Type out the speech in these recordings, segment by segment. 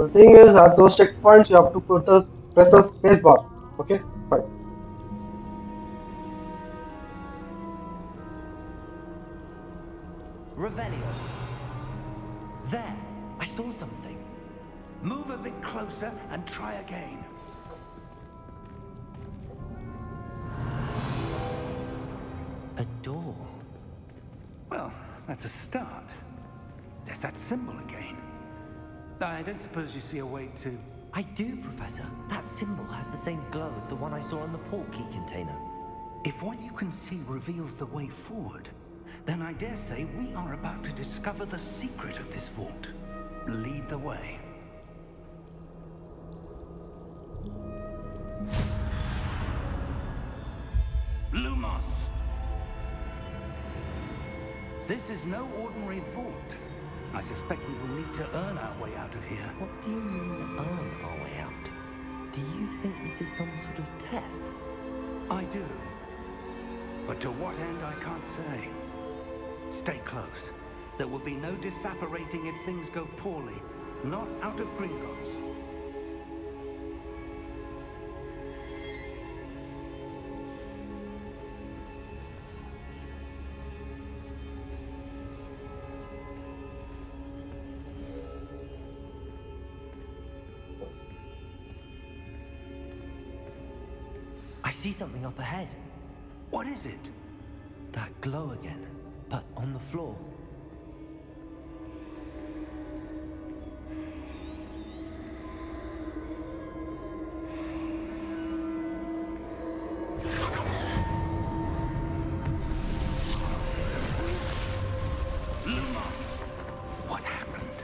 So the thing is, at those checkpoints, you have to put the press the space bar. Okay, fine. Revelio. There, I saw something. Move a bit closer and try again. A door. Well, that's a start. There's that symbol again. I don't suppose you see a way to... I do, Professor. That symbol has the same glow as the one I saw in the Portkey container. If what you can see reveals the way forward, then I dare say we are about to discover the secret of this vault. Lead the way. Lumos! This is no ordinary vault. I suspect we will need to earn our way out of here. What do you mean, earn our way out? Do you think this is some sort of test? I do. But to what end, I can't say. Stay close. There will be no disapparating if things go poorly. Not out of Gringotts. See something up ahead. What is it? That glow again, but on the floor. What happened?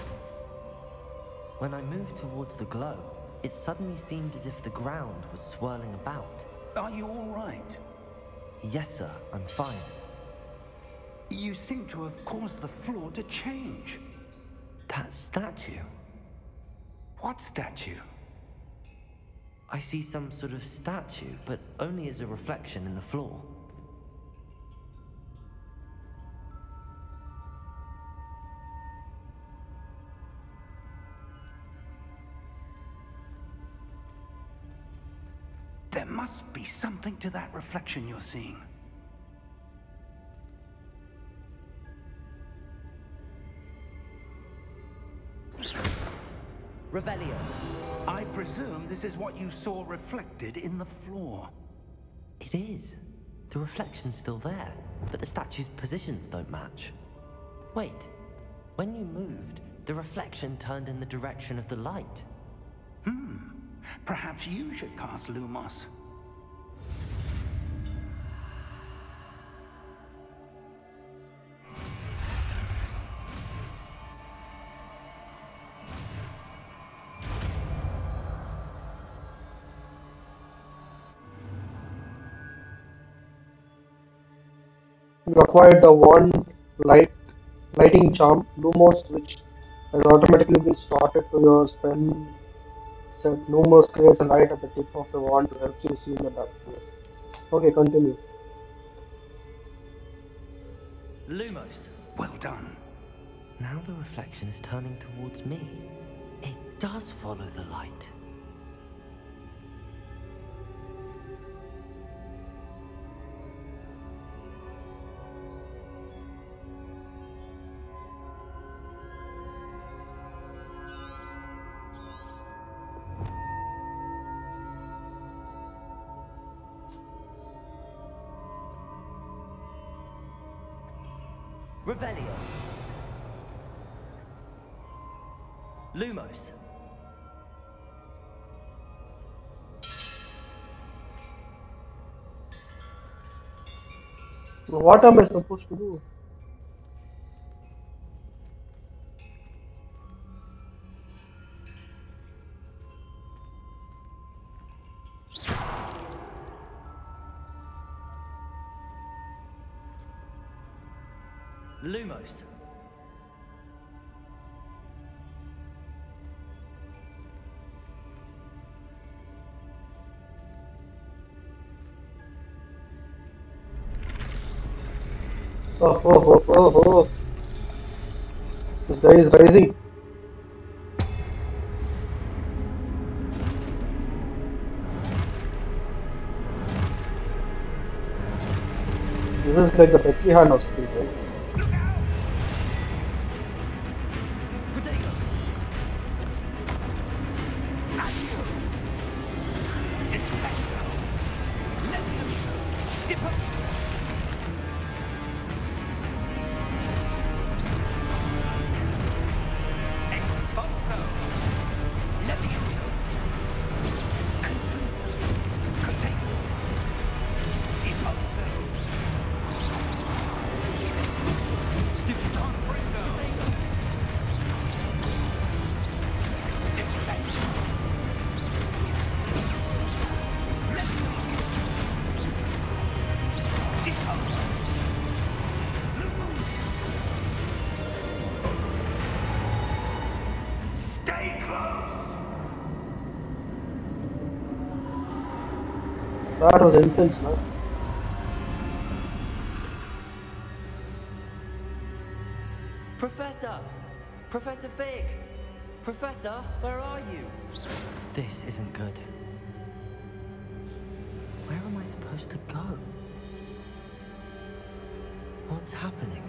When I moved towards the glow, it suddenly seemed as if the ground was swirling about. Are you all right? Yes, sir, I'm fine. You seem to have caused the floor to change. That statue. What statue? I see some sort of statue, but only as a reflection in the floor. There must be something to that reflection you're seeing. Revelio. I presume this is what you saw reflected in the floor. It is. The reflection's still there, but the statue's positions don't match. Wait. When you moved, the reflection turned in the direction of the light. Hmm. Perhaps you should cast Lumos. You acquired the wand light lighting charm, Lumos, which has automatically been slotted to your spell set. Lumos creates a light at the tip of the wand to help you see in the darkness. Okay, continue. Lumos. Well done. Now the reflection is turning towards me. It does follow the light. Revelio. Lumos. What am I supposed to do? Lumos. Oh, oh, oh, oh, oh. This guy is rising. This is like the Techihan hospital. That was intense, man. Professor! Professor Fig! Professor, where are you? This isn't good. Where am I supposed to go? What's happening?